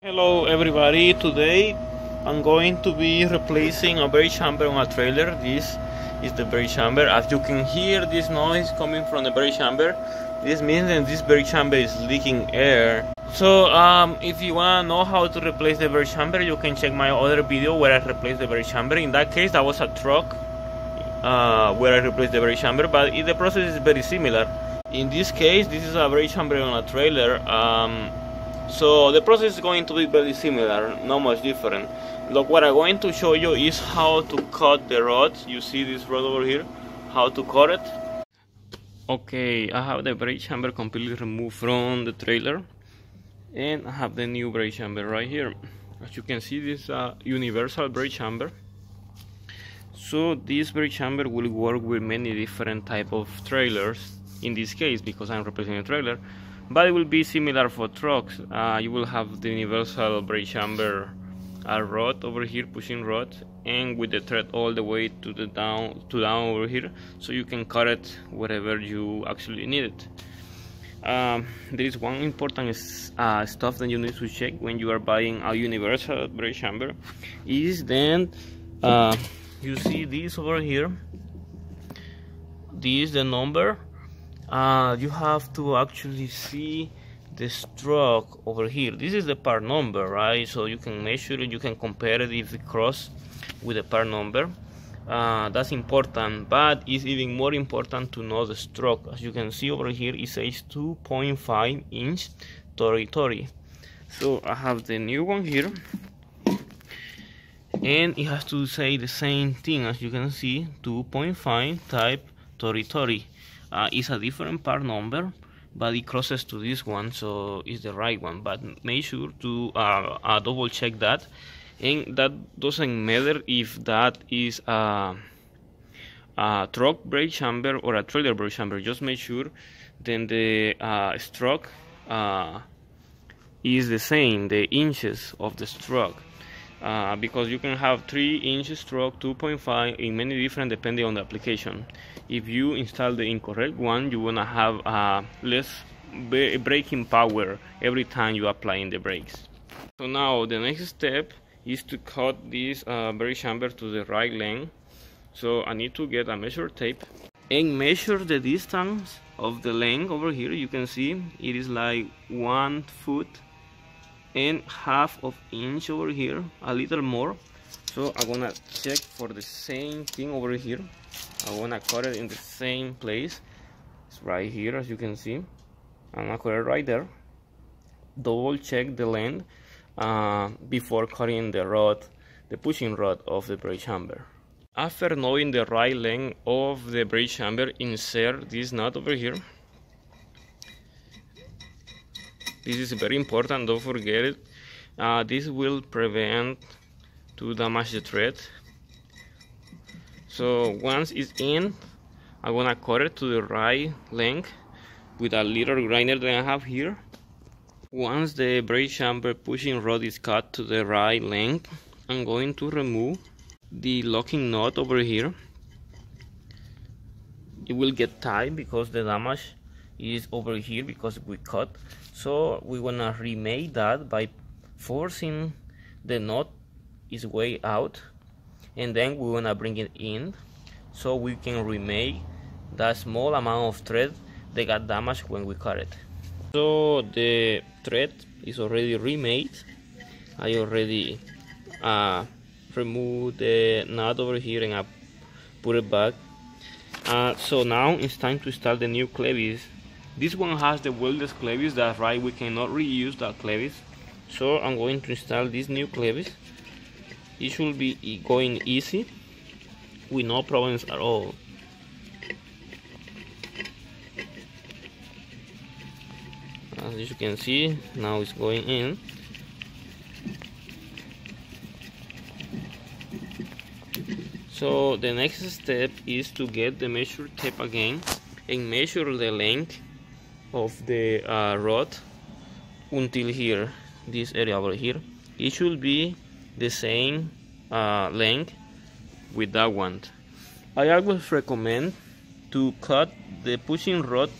Hello everybody, today I'm going to be replacing a brake chamber on a trailer. This is the brake chamber. As you can hear this noise coming from the brake chamber, this means that this brake chamber is leaking air. So um, if you want to know how to replace the brake chamber, you can check my other video where I replaced the brake chamber. In that case, that was a truck uh, where I replaced the brake chamber, but the process is very similar. In this case, this is a brake chamber on a trailer. Um, so the process is going to be very similar, not much different. Look, what I'm going to show you is how to cut the rod. You see this rod over here, how to cut it. Okay, I have the brake chamber completely removed from the trailer and I have the new brake chamber right here. As you can see, this is a universal brake chamber. So this brake chamber will work with many different type of trailers. In this case, because I'm replacing a trailer, but it will be similar for trucks. Uh, you will have the universal brake chamber a rod over here pushing rod and with the thread all the way to the down to down over here so you can cut it wherever you actually need it. Um, there is one important uh, stuff that you need to check when you are buying a universal brake chamber is then uh, you see this over here. This is the number uh, you have to actually see the stroke over here. This is the part number right? So you can measure it you can compare it if it cross with the part number. Uh, that's important but it's even more important to know the stroke. As you can see over here it says 2.5 inch territory. So I have the new one here and it has to say the same thing. As you can see 2.5 type territory uh, it's a different part number but it crosses to this one so it's the right one. But make sure to uh, uh, double check that. And that doesn't matter if that is a, a truck brake chamber or a trailer brake chamber. Just make sure then the uh, stroke uh, is the same the inches of the stroke uh, because you can have 3 inch stroke 2.5 in many different depending on the application. If you install the incorrect one you wanna have uh, less braking power every time you applying the brakes. So now the next step is to cut this uh, brake chamber to the right length. So I need to get a measure tape and measure the distance of the length over here. You can see it is like one foot and half of inch over here a little more. So I'm gonna check for the same thing over here. I wanna cut it in the same place. It's right here as you can see. I'm gonna cut it right there. Double check the length uh, before cutting the rod the pushing rod of the brake chamber. After knowing the right length of the brake chamber insert this nut over here this is very important don't forget it. Uh, this will prevent to damage the thread. So once it's in I'm gonna cut it to the right length with a little grinder that I have here. Once the brake chamber pushing rod is cut to the right length I'm going to remove the locking nut over here. It will get tight because the damage is over here because we cut. So we wanna remake that by forcing the knot its way out and then we wanna bring it in so we can remake that small amount of thread that got damaged when we cut it. So the thread is already remade. I already uh, removed the knot over here and I put it back. Uh, so now it's time to install the new clevis this one has the welded clevis that's right we cannot reuse that clevis. So I'm going to install this new clevis. It should be going easy with no problems at all. As you can see now it's going in. So the next step is to get the measure tape again and measure the length of the uh, rod until here this area over here. It should be the same uh, length with that one. I always recommend to cut the pushing rod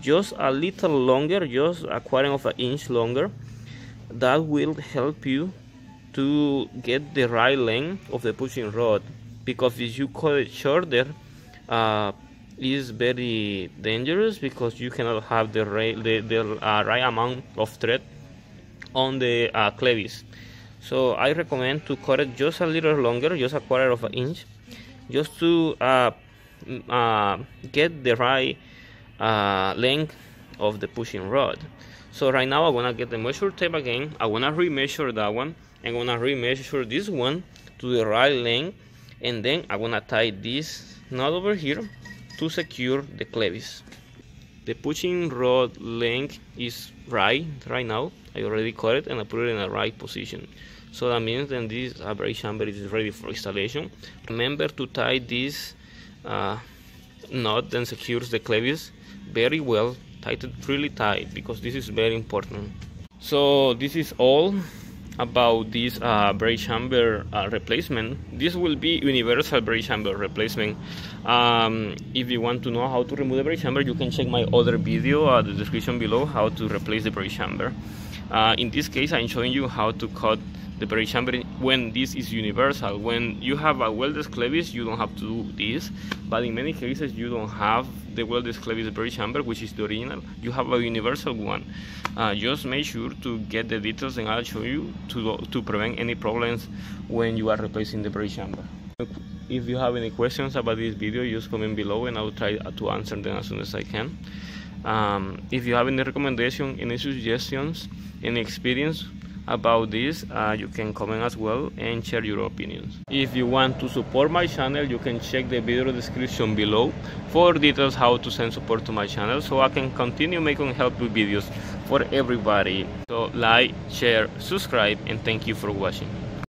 just a little longer just a quarter of an inch longer. That will help you to get the right length of the pushing rod because if you cut it shorter uh, is very dangerous because you cannot have the, the, the uh, right amount of thread on the uh, clevis. So I recommend to cut it just a little longer just a quarter of an inch just to uh, uh, get the right uh, length of the pushing rod. So right now I'm gonna get the measure tape again. I wanna remeasure that one. I'm gonna remeasure this one to the right length and then I'm gonna tie this knot over here to secure the clevis. The pushing rod length is right right now. I already cut it and I put it in the right position. So that means then this average chamber is ready for installation. Remember to tie this uh, knot that secures the clevis very well tight it really tight because this is very important. So this is all about this uh, brake chamber uh, replacement. This will be universal brake chamber replacement. Um, if you want to know how to remove the brake chamber you can check my other video at the description below how to replace the brake chamber. Uh, in this case I'm showing you how to cut the brake chamber when this is universal when you have a welded clevis you don't have to do this but in many cases you don't have the welded clevis brake chamber which is the original. You have a universal one. Uh, just make sure to get the details and I'll show you to, to prevent any problems when you are replacing the brake chamber. If you have any questions about this video just comment below and I'll try to answer them as soon as I can. Um, if you have any recommendation any suggestions any experience about this uh, you can comment as well and share your opinions. If you want to support my channel you can check the video description below for details how to send support to my channel so i can continue making helpful videos for everybody. So like share subscribe and thank you for watching